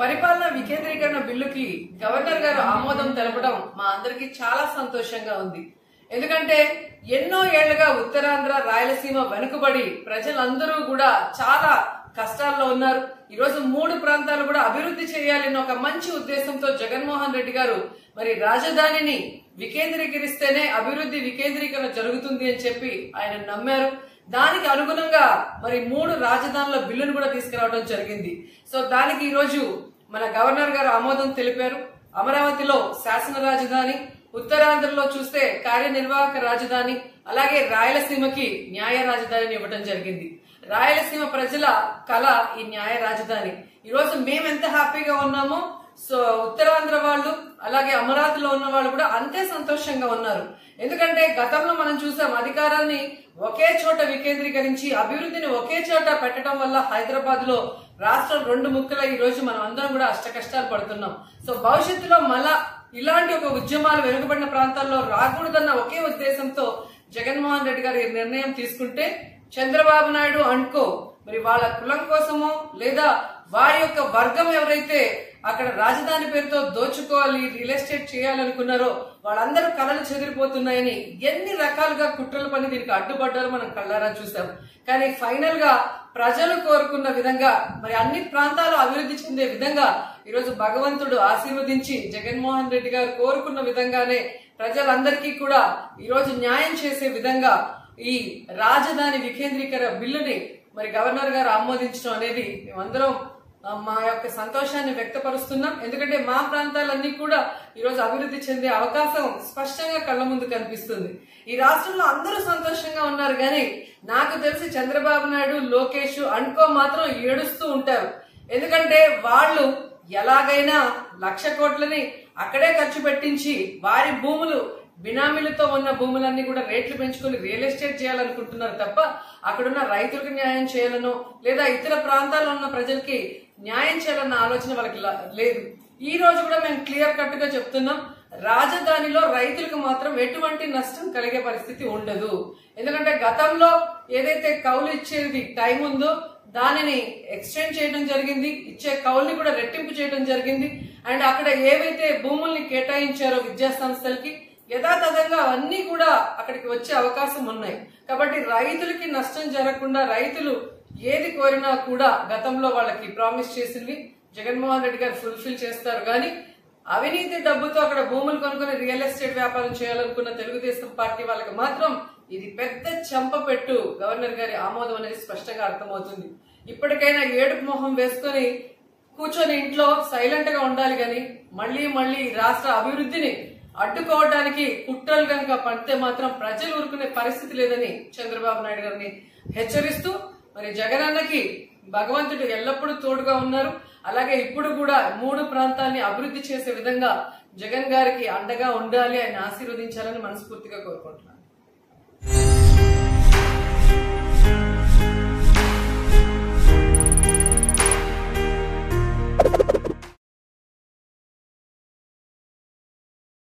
పరిపాలన వికేంద్రీకరణ బిల్లుకి గవర్నర్ గారు ఆమోదం తెలపడం మా అందరికీ చాలా సంతోషంగా ఉంది. ఎందుకంటే ఎన్నో ఏళ్ళుగా ఉత్తరాంధ్ర రాయలసీమ వెనుకబడి ప్రజలందరూ కూడా చాలా కష్టాల్లో ఉన్నారు. ఈరోజు మూడు ప్రాంతాలు కూడా అభివృద్ధి చేయాలని ఒక మంచి ఉద్దేశంతో జగన్మోహన్ రెడ్డి గారు మరి రాజధానిని వికేంద్రీకరిస్తేనే అభివృద్ధి వికేంద్రీకరణ జరుగుతుంది అని చెప్పి ఆయన నమ్మారు. దానికి అనుగుణంగా మరి మూడు రాజధానుల బిల్లును కూడా తీసుకురావడం జరిగింది. సో దానికి ఈరోజు మన గవర్నర్ గారు ఆమోదం తెలిపారు. అమరావతిలో శాసన రాజధాని ఉత్తరాంధ్రలో చూస్తే కార్యనిర్వాహక రాజధాని అలాగే రాయలసీమకి న్యాయ రాజధానిని ఇవ్వడం జరిగింది. రాయలసీమ ప్రజల కళ ఈ న్యాయ రాజధాని. ఈరోజు మేము ఎంత హ్యాపీగా ఉన్నామో సో ఉత్తరాంధ్ర వాళ్ళు అలాగే అమరావతిలో ఉన్న వాళ్ళు కూడా అంతే సంతోషంగా ఉన్నారు. ఎందుకంటే గతంలో మనం చూసాం అధికారాన్ని ఒకే చోట వికేంద్రీకరించి అభివృద్ధిని ఒకే చోట పెట్టడం వల్ల హైదరాబాద్లో రాష్ట్రం రెండు ముక్కల ఈ రోజు మనం అందరం కూడా అష్ట కష్టాలు పడుతున్నాం. సో భవిష్యత్తులో మళ్ళా ఇలాంటి ఒక ఉద్యమాలు వెనుకబడిన ప్రాంతాల్లో రాకూడదన్న ఒకే ఉద్దేశంతో జగన్మోహన్ రెడ్డి గారు ఈ నిర్ణయం తీసుకుంటే చంద్రబాబు నాయుడు అనుకో మరి వాళ్ళ కులం కోసమో లేదా వారి యొక్క వర్గం ఎవరైతే అక్కడ రాజధాని పేరుతో దోచుకోవాలి రియల్ ఎస్టేట్ చేయాలనుకున్నారో వాళ్ళందరూ కళలు చెదిరిపోతున్నాయని ఎన్ని రకాలుగా కుట్రలు పని దీనికి అడ్డుపడ్డారో మనం కళ్ళారా చూసాం కానీ ఫైనల్గా ప్రజలు కోరుకున్న విధంగా మరి అన్ని ప్రాంతాలు అభివృద్ధి చెందే విధంగా ఈరోజు భగవంతుడు ఆశీర్వదించి జగన్మోహన్ రెడ్డి గారు కోరుకున్న విధంగానే ప్రజలందరికీ కూడా ఈరోజు న్యాయం చేసే విధంగా ఈ రాజధాని వికేంద్రీకరణ బిల్లుని మరి గవర్నర్ గారు ఆమోదించడం అనేది మేమందరం మా యొక్క సంతోషాన్ని వ్యక్తపరుస్తున్నాం. ఎందుకంటే మా ప్రాంతాలన్నీ కూడా ఈరోజు అభివృద్ధి చెందే అవకాశం స్పష్టంగా కళ్ళ ముందు కనిపిస్తుంది. ఈ రాష్ట్రంలో అందరూ సంతోషంగా ఉన్నారు కానీ నాకు తెలిసి చంద్రబాబు నాయుడు లోకేష్ అనుకో మాత్రం ఏడుస్తూ ఉంటారు. ఎందుకంటే వాళ్ళు ఎలాగైనా లక్ష కోట్లని అక్కడే ఖర్చు పెట్టించి వారి భూములు బినామీలతో ఉన్న భూములన్నీ కూడా రేట్లు పెంచుకొని రియల్ ఎస్టేట్ చేయాలనుకుంటున్నారు తప్ప అక్కడున్న రైతులకు న్యాయం చేయాలనో లేదా ఇతర ప్రాంతాల్లో ఉన్న ప్రజలకి న్యాయం చేయాలన్న ఆలోచన వాళ్ళకి లేదు. ఈ రోజు కూడా మేము క్లియర్ కట్గా చెప్తున్నాం రాజధానిలో రైతులకు మాత్రం ఎటువంటి నష్టం కలిగే పరిస్థితి ఉండదు. ఎందుకంటే గతంలో ఏదైతే కౌలు ఇచ్చేది టైం ఉందో దానిని ఎక్స్టెండ్ చేయడం జరిగింది ఇచ్చే కౌల్ని కూడా రెట్టింపు చేయడం జరిగింది. అండ్ అక్కడ ఏవైతే భూముల్ని కేటాయించారో విద్యా సంస్థలకి యథాతథంగా అన్నీ కూడా అక్కడికి వచ్చే అవకాశం ఉన్నాయి. కాబట్టి రైతులకి నష్టం జరగకుండా రైతులు ఏది కోరినా కూడా గతంలో వాళ్ళకి ప్రామిస్ చేసినవి జగన్మోహన్ రెడ్డి గారు ఫుల్ఫిల్ చేస్తారు. కానీ అవినీతి డబ్బుతో అక్కడ భూములు కొనుక్కుని రియల్ ఎస్టేట్ వ్యాపారం చేయాలనుకున్న తెలుగుదేశం పార్టీ వాళ్ళకి మాత్రం ఇది పెద్ద చెంపపెట్టు గవర్నర్ గారి ఆమోదం అనేది స్పష్టంగా అర్థమవుతుంది. ఇప్పటికైనా ఏడుపు మొహం వేసుకొని కూర్చొని ఇంట్లో సైలెంట్గా ఉండాలి కానీ మళ్ళీ మళ్ళీ రాష్ట్ర అభివృద్ధిని అడ్డుకోవడానికి కుట్రలు కనుక పడితే మాత్రం ప్రజలు ఊరుకునే పరిస్థితి లేదని చంద్రబాబు నాయుడు గారిని హెచ్చరిస్తూ మరి జగనన్నకి భగవంతుడు ఎల్లప్పుడూ తోడుగా ఉన్నారు. అలాగే ఇప్పుడు కూడా మూడు ప్రాంతాల్ని అభివృద్ధి చేసే విధంగా జగన్ గారికి అండగా ఉండాలి ఆయన ఆశీర్వదించాలని మనస్ఫూర్తిగా కోరుకుంటున్నాను.